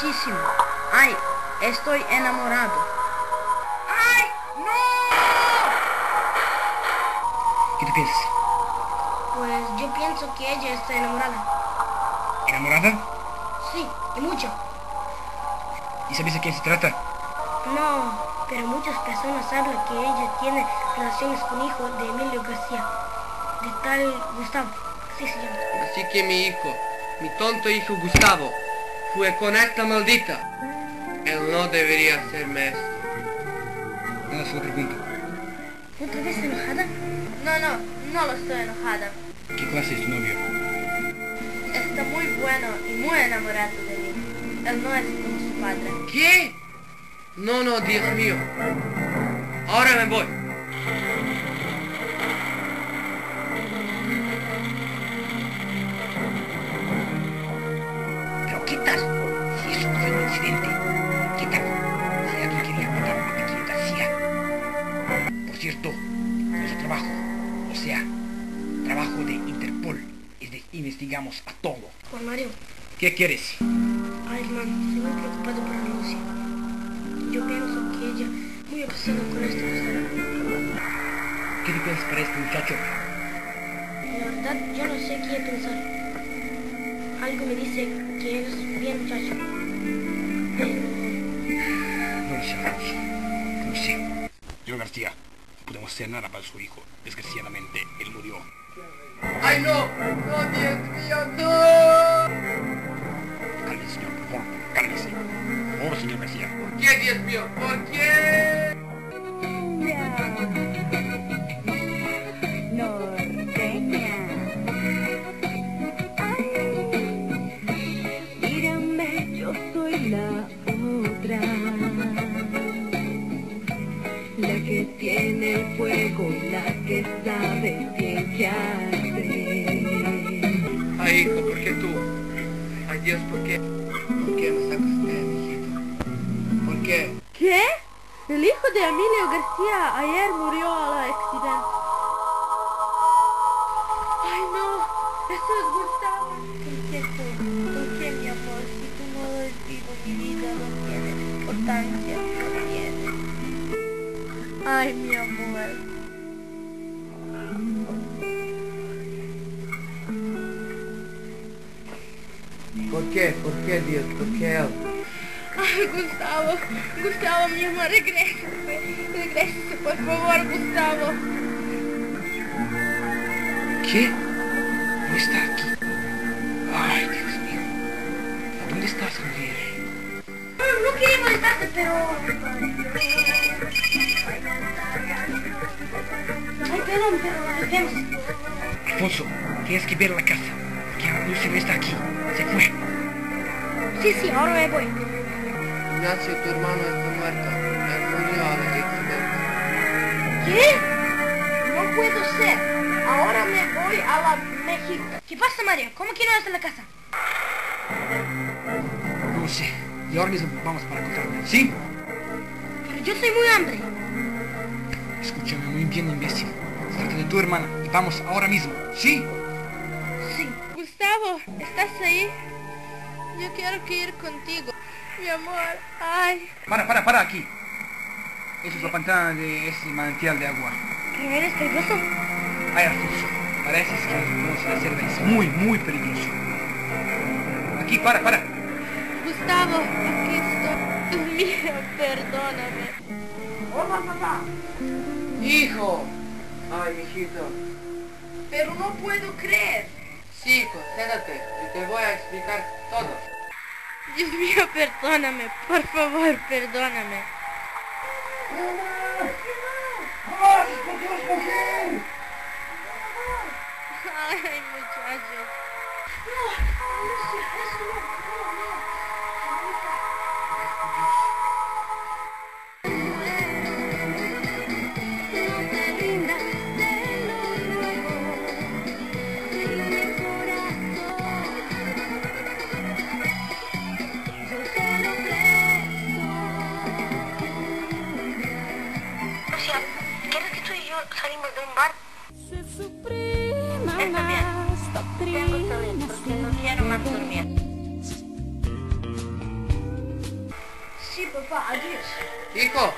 muchísimo. Ay, estoy enamorado. ¡Ay, no! ¿Qué te piensas? Pues yo pienso que ella está enamorada. ¿Enamorada? Sí, y mucho. ¿Y sabes de quién se trata? No, pero muchas personas hablan que ella tiene relaciones con hijo de Emilio García, de tal Gustavo. Sí, se llama. Así que mi hijo, mi tonto hijo Gustavo, fue con esta maldita. Él no debería ser maestro. Nada, pregunto. ¿Otra vez enojada? No, no, no lo estoy enojada. ¿Qué clase es tu novio? Está muy bueno y muy enamorado de mí. Él no es como su padre. ¿Qué? No, no, Dios mío. Ahora me voy. Pero ¿qué tal si eso fue un incidente? ¿Qué tal si alguien quería matar a Emilio García? Por cierto, nuestro trabajo, o sea, trabajo de Interpol, es de investigamos a todo. Juan Mario, ¿Qué quieres? ay hermano, estoy muy preocupado por Lucia. Yo pienso que ella muy obsesiva con esto. ¿Qué te piensas para este muchacho? La verdad, yo no sé qué pensar. Algo me dice que es bien muchacho. No lo sé. No lo sé. Yo, García, no podemos hacer nada para su hijo. Desgraciadamente, él murió. ¡Ay, no! ¡No, Dios mío, no! Cálmese, señor, por favor. Cálmese. Por favor, señor García. ¿Por qué, Dios mío? ¿Por qué? Que qué hacer. Ay, hijo, ¿por qué tú? Ay, Dios, ¿por qué? ¿Por qué me sacas usted, hijito? ¿Por qué? ¿Qué? El hijo de Emilio García ayer murió al accidente. Ay no, eso es Gustavo. ¿Por qué tú? ¿Por qué mi amor? Si tú no eres vivo, mi vida no tiene importancia, no tiene. Ay mi amor. ¿Por qué? ¿Por qué, Dios? ¿Por qué él? Ay Gustavo, Gustavo mi amor, regrésate, regrésate por favor Gustavo. ¿Qué? No está aquí. Ay, Dios mío. ¿Dónde estás, Javier? No quería molestarte, pero... Ay, perdón, pero vemos. Alfonso, tienes que ver la casa. Porque ahora Lucy no está aquí. Se fue. Sí, sí, ahora me voy. Ignacio, tu hermano está muerto. Él murió al accidente. ¿Qué? No puedo ser. Ahora me voy a la México. ¿Qué pasa, María? ¿Cómo que no estás en la casa? No sé. Y ahora mismo vamos para contarme. ¿Sí? Pero yo soy muy hambre. Escúchame muy bien, imbécil. Trata de tu hermana. Y vamos ahora mismo. ¿Sí? Sí. Gustavo, ¿estás ahí? Yo quiero que ir contigo. Mi amor, ay. Para, para, para aquí. Esa es la pantalla de ese manantial de agua. ¿Pero eres peligroso? Ay, Alfonso. Parece que no se la selva es muy, muy peligroso. Aquí, para, para. Gustavo, aquí estoy. Mío, perdóname. ¡Hijo! Ay, mijito. Pero no puedo creer. Sí, hijo, siéntate y te voy a explicar todo. Dios mío, perdóname. Por favor, perdóname. Salimos de un bar? Se suprima Está bien. Tengo porque no quiero más dormir. Sí, papá, adiós. Hijo.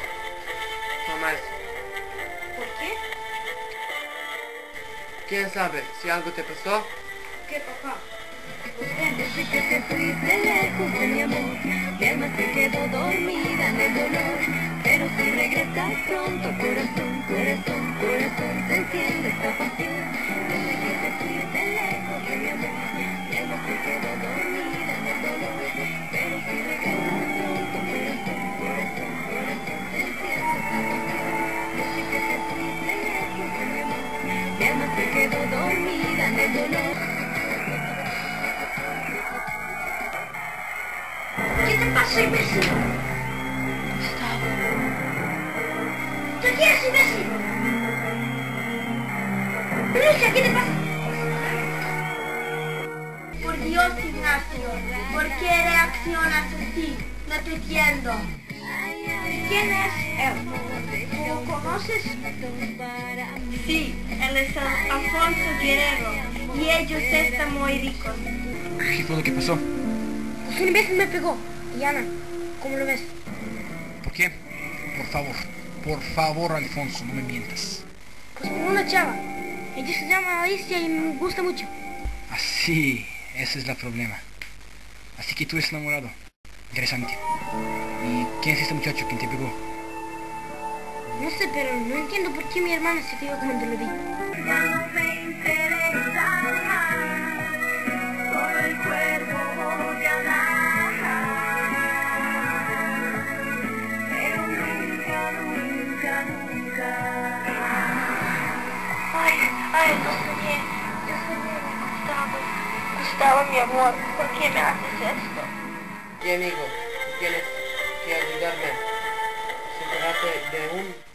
Tomás, ¿Por qué? ¿quién sabe si algo te pasó? ¿Qué, papá? Desde que te fuiste lejos de mi amor, mi alma se quedó dormida en el dolor. Pero si regresas pronto, corazón, corazón, dormida en el dolor. ¿Qué te pasa, imbécil? Gustavo. ¿Qué quieres, imbécil? Lucha, ¿qué te pasa? Por Dios, Ignacio, ¿por qué reaccionas así? No te entiendo. ¿Quién es él? ¿Tú lo conoces? Sí, él es Al- Alfonso Guerrero y ellos están muy ricos. ¿Qué fue lo que pasó? Pues un imbécil me pegó. Y Ana, ¿cómo lo ves? ¿Por qué? Por favor, por favor, Alfonso, no me mientas. Pues con una chava. Ella se llama Alicia y me gusta mucho. Así, ese es el problema. Así que tú eres enamorado. Interesante. ¿Y quién es este muchacho quien te pegó? No sé, pero no entiendo por qué mi hermana se quedó como te lo vi. Ay, ay, lo soñé. Yo soñé, Gustavo. Gustavo, mi amor, ¿por qué me haces esto? Y amigo, tú tienes ayudarme. Se trata de un